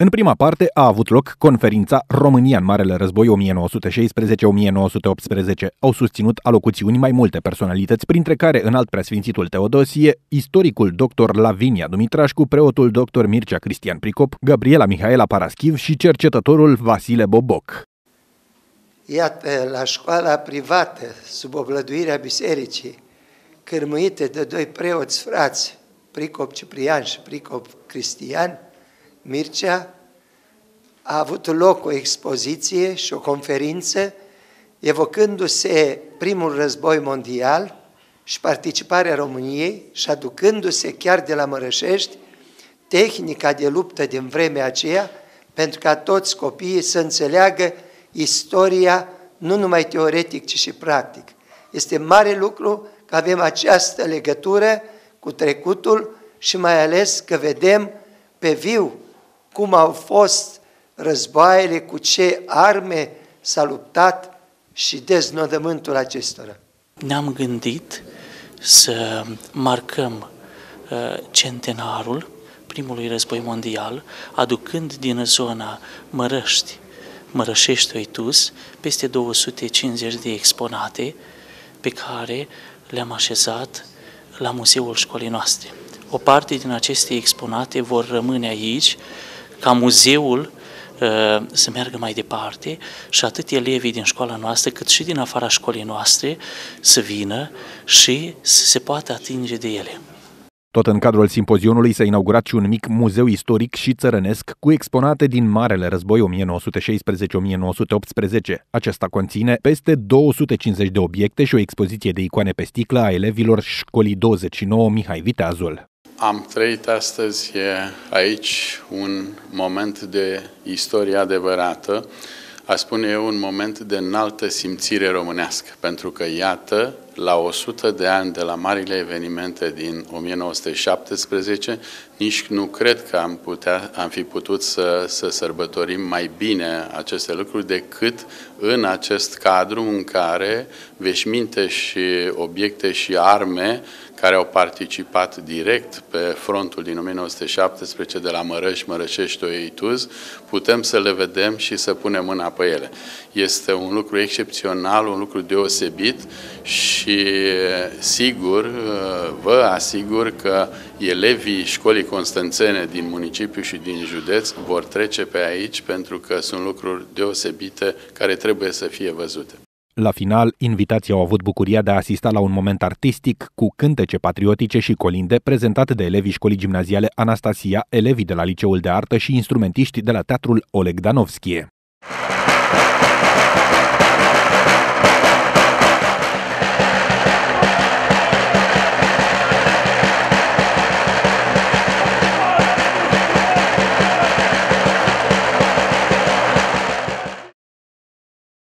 În prima parte a avut loc conferința România în Marele Război 1916-1918. Au susținut alocuțiuni mai multe personalități, printre care înalt preasfințitul Teodosie, istoricul dr. Lavinia Dumitrașcu, preotul dr. Mircea Cristian Pricop, Gabriela Mihaela Paraschiv și cercetătorul Vasile Boboc. Iată, la școala privată, sub oblăduirea bisericii, cârmuite de doi preoți frați, Pricop Ciprian și Pricop Cristian, Mircea, a avut loc o expoziție și o conferință evocându-se primul război mondial și participarea României și aducându-se chiar de la Mărășești tehnica de luptă din vremea aceea pentru ca toți copiii să înțeleagă istoria nu numai teoretic, ci și practic. Este mare lucru că avem această legătură cu trecutul și mai ales că vedem pe viu cum au fost războaiele, cu ce arme s-a luptat și deznodământul acestora. Ne-am gândit să marcăm uh, centenarul primului război mondial, aducând din zona Mărăști, Mărășești Oitus, peste 250 de exponate pe care le-am așezat la muzeul școlii noastre. O parte din aceste exponate vor rămâne aici, ca muzeul uh, să meargă mai departe și atât elevii din școala noastră cât și din afara școlii noastre să vină și să se poată atinge de ele. Tot în cadrul simpozionului s-a inaugurat și un mic muzeu istoric și țărănesc cu exponate din Marele Război 1916-1918. Acesta conține peste 250 de obiecte și o expoziție de icoane pe sticlă a elevilor școlii 29 Mihai Viteazul. Am trăit astăzi aici un moment de istorie adevărată, aș spune eu un moment de înaltă simțire românească, pentru că iată, la 100 de ani de la marile evenimente din 1917, nici nu cred că am, putea, am fi putut să, să sărbătorim mai bine aceste lucruri decât în acest cadru în care veșminte și obiecte și arme care au participat direct pe frontul din 1917 de la Mărăș, Mărășești, Oituz, putem să le vedem și să punem mâna pe ele. Este un lucru excepțional, un lucru deosebit și sigur, vă asigur că elevii școlii constanțene din municipiu și din județ vor trece pe aici pentru că sunt lucruri deosebite care trebuie să fie văzute. La final, invitații au avut bucuria de a asista la un moment artistic cu cântece patriotice și colinde prezentate de elevii școlii gimnaziale Anastasia, elevii de la Liceul de Artă și instrumentiști de la Teatrul Oleg Danovskie.